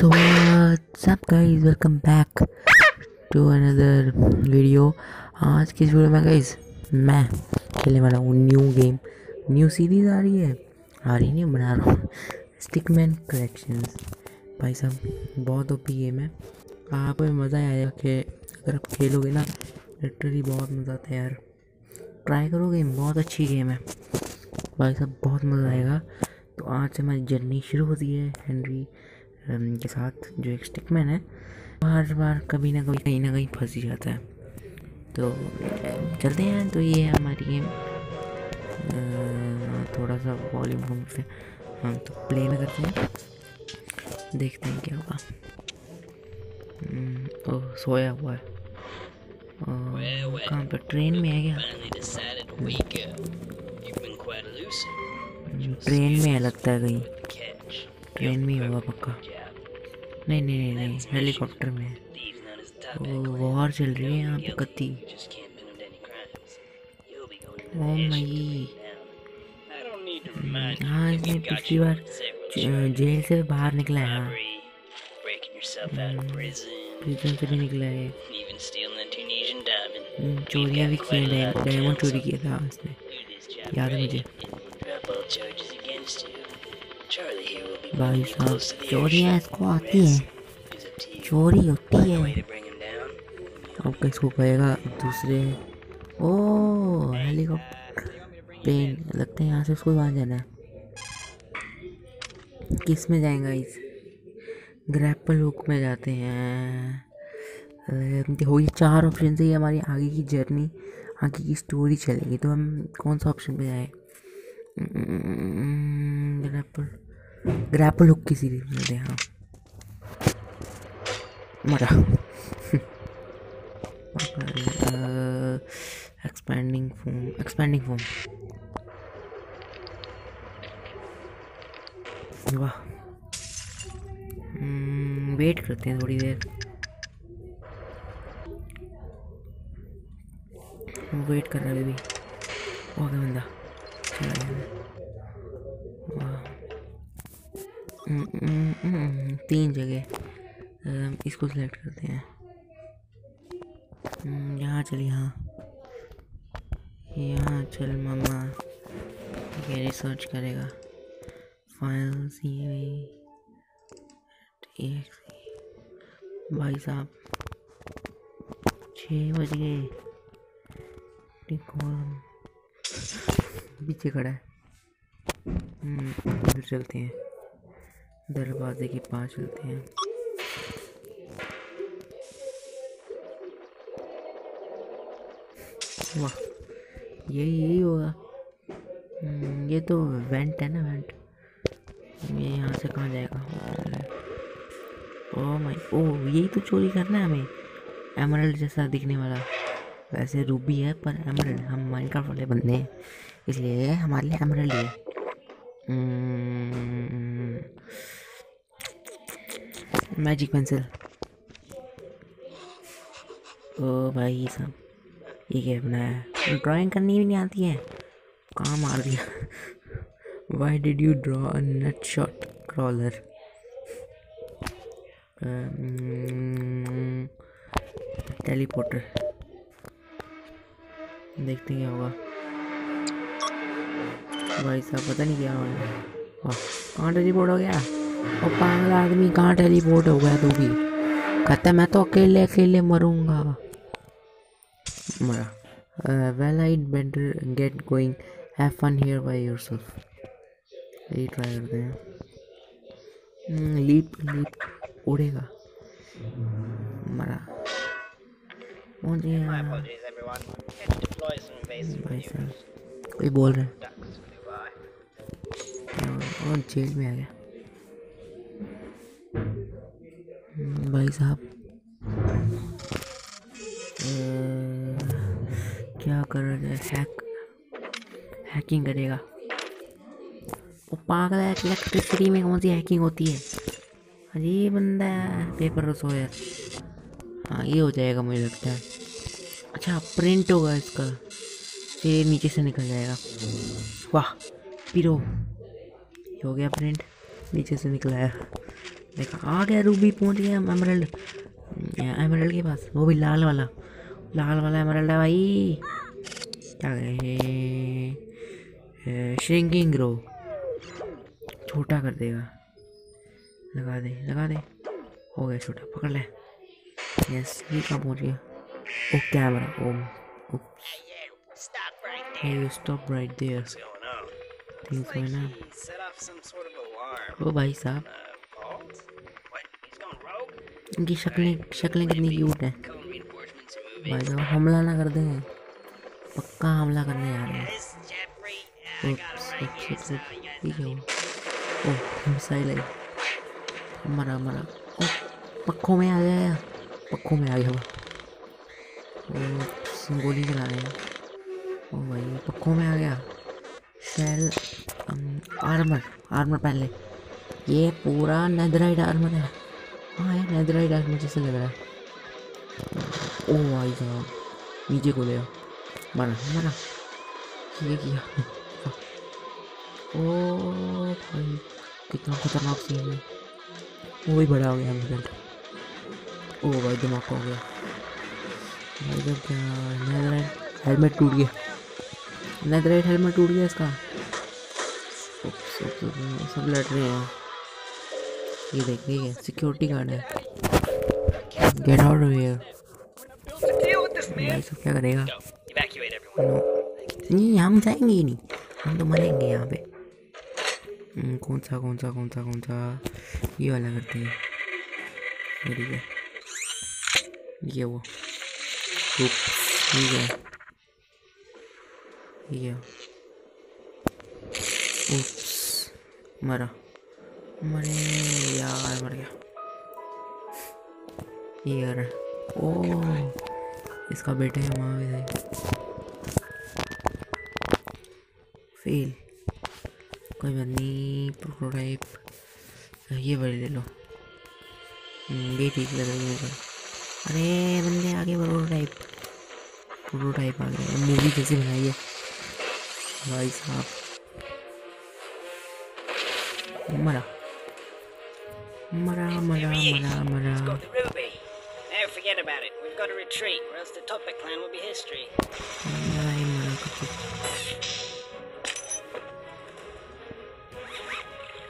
What's up, guys? Welcome back to another video. आज की इस वीडियो में, guys? मैं खेलने वाला हूँ न्यू गेम न्यू सीरीज़ आ रही है। आ रही नहीं, बना रहा हूँ। स्टिकमैन कलेक्शंस भाई साहब, बहुत ओपी गेम है। आपको भी मज़ा आएगा कि अगर आप खेलोगे ना लिटरली बहुत मज़ा आता है यार। ट्राई करो गेम बहुत अच्छी गेम है। भाई साहब, बहुत मज़ा आएगा। तो आज से हमारी जर्नी शुरू होती है हेनरी के साथ जो एक स्टिकमैन है, बार बार कभी ना कभी, कहीं ना कहीं फंस ही जाता है। तो चलते हैं तो ये है हमारी गेम। थोड़ा सा वॉल्यूम कम करते हैं। हम तो प्ले में करते हैं। देखते हैं क्या होगा। ओह, सोया हुआ है। कहाँ पे? ट्रेन में है क्या. ट्रेन में है, लगता है कहीं। ट्रेन में ही होगा पक्का. नहीं नहीं नहीं नहीं, हेलीकॉप्टर में। वॉर चल रही है यहाँ पे कत्ती। oh हाँ ये पिछली बार जेल से बाहर निकला है हाँ। hmm, प्रिजन से भी निकला है। hmm, चोरियाँ भी की डायमंड चोरी किया था उसने। याद है मुझे। भाई साहब चोरियाँ इसको आती हैं. चोरी होती है. अब किसको कहेगा दूसरे ओ हेलीकॉप्टर प्लेन लगता है यहाँ से उसको वहाँ जाना है किसमें जाएगा इस ग्रैपल हुक में जाते हैं अ, हो ये चार ऑप्शन से ही हमारी आगे की जर्नी आगे की स्टोरी चलेगी तो हम कौन सा ऑप्शन पे जाए ग्रैपल ग्रैपल हुक की सीरीज़ में जाते हैं हाँ। मरा। एक्सपेंडिंग फोम एक्सपेंडिंग फोम वाह। वेट करते हैं थोड़ी देर। वेट कर रहा है अभी। वो गया बंदा। चला गया। तीन जगह। इसको सिलेक्ट करते हैं। यहाँ चल, यहाँ। यहाँ चल मामा ये रिसर्च करेगा। फाइल्स ये भाई साहब, छः बज गए। पीछे खड़ा है। चलते हैं। दरवाजे के पास चलते हैं। वाह यही यही होगा। हम्म, ये तो वेंट है ना वेंट ये यहाँ से कहाँ जाएगा? ओ माय ओ यही तो चोरी करना है हमें। एमरल्ड जैसा दिखने वाला। वैसे रूबी है पर एमरल्ड हम माइनक्राफ्ट वाले बंदे हैं। इसलिए हमारे लिए एमरल्ड है मैजिक पेंसिल ओ भाई साहब ये क्या बनाया ड्राइंग करनी भी नहीं आती है। कहाँ मार दिया why did you draw nut shot crawler teleporter देखते क्या होगा। भाई साहब, पता नहीं क्या हो रहा वाह, कहाँ टेलीपोर्ट हो गया? ओ पागल आदमी कहाँ टेलीपोर्ट हो गया तू भी कहता मैं तो अकेले अकेले मरूँगा। मरा। Well I better get going have fun here by yourself यही ट्राई करते हैं लीप लीप उड़ेगा। मरा। भाई साहब कोई बोल रहा है? और जेल में आ गया। भाई साहब। क्या कर रहे हैक हैकिंग करेगा। वो पागल है इलेक्ट्रिसिटी में कौन सी हैकिंग होती है? अजीब बंदा है। पेपर रसोयर हाँ ये हो जाएगा मुझे लगता है। अच्छा प्रिंट होगा इसका। फिर नीचे से निकल जाएगा। वाह पिरो हो गया प्रिंट नीचे से निकला है। देखा आ गया रूबी पहुँच गया एमरल्ड एमरल्ड के पास वो भी लाल वाला। लाल वाला एमरल्ड है भाई। क्या श्रिंकिंग ग्रो छोटा कर देगा। लगा दे लगा दे। हो गया छोटा पकड़ ले। यस ये कहाँ पहुँच गया? ओ camera oh right Hey, you stop right there. इनकी शक्लें शक्लें कितनी क्यूट हैं. भाई साहब, हमला ना कर दें। पक्का हमला करने जा रहे हैं। ओह मिसाइल आई मरा मरा। ओ, पक्खों में आ गया पक्खों में आ गया गोली चला रहे हैं। ओ भाई पक्खों में आ गया। शेल आर्मर आर्मर पहले ये पूरा नेदराइड आर्मर है। हाँ यार नेदराइड आर्मर जैसे लग रहा है। ओ भाई साहब नीचे को ले मरा मरा। ये किया। ओ भाई कितना खतरनाक सीन है। वो भी बड़ा हो गया मेरे ओ भाई दिमाग हो गया। भाई जब क्या नेदराइट हेलमेट टूट गया। नेदराइट हेलमेट टूट गया इसका। उप्स, उप्स, सब लड़ रहे हैं। ये देख ठीक है सिक्योरिटी गार्ड है गेट आउट ऑफ़ हियर सब क्या करेगा? नहीं हम जाएँगे ही नहीं। हम तो मरेंगे यहाँ पे। हम्म, कौन सा कौन सा कौन सा कौन सा ये वाला करते हैं। ये ठीक है। ये वो। ठीक है। है। Oops, मरा। यार मर गया। यार ओ इसका बेटे है वहाँ भी फेल कोई बात नहीं प्रोटोटाइप ये वाली ले लो। हम्म, ये ठीक लग रही है अरे बंदे आगे प्रोटोटाइप प्रोटोटाइप आ गया। मूवी कैसे बनाई है? भाई साहब। मरा। मरा मरा मरा मरा Go to Ruby. Never forget about it. We've got to retreat, or else the Topic clan will be history.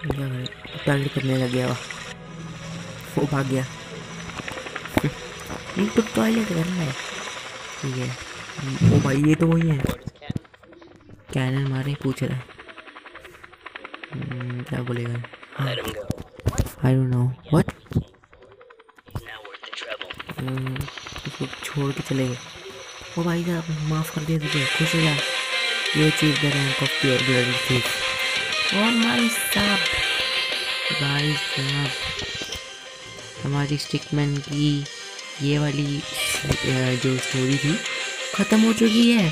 ही टॉयलेट करने लग गया वो भाग गया तो टॉयलेट करना है ठीक है ओ भाई ये तो वही है. कैनन मारे पूछ रहा है हम्म, क्या बोलेगा हाँ. I don't know what. उसको छोड़ के चले गए। ओ भाई साहब माफ़ कर दिया तुझे। खुश हो जा। ये चीज़ the rank of pure blood thief ओ भाई साहब। भाई साहब। हमारी स्टिकमैन की ये वाली जो स्टोरी थी ख़त्म हो चुकी है।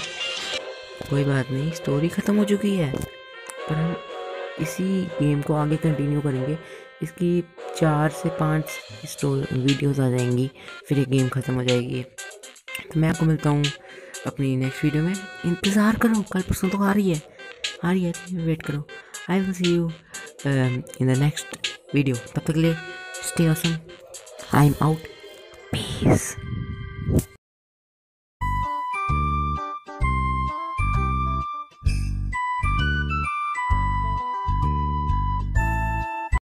कोई बात नहीं स्टोरी ख़त्म हो चुकी है। पर हम इसी गेम को आगे कंटिन्यू करेंगे। इसकी चार से पाँच स्टोर वीडियोस आ जाएँगी, फिर ये गेम ख़त्म हो जाएगी। तो मैं आपको मिलता हूँ अपनी नेक्स्ट वीडियो में। इंतज़ार करो, कल परसों तो आ रही है, आ रही है वेट करो। I will see you in the next video तब तक के लिए stay awesome I am out peace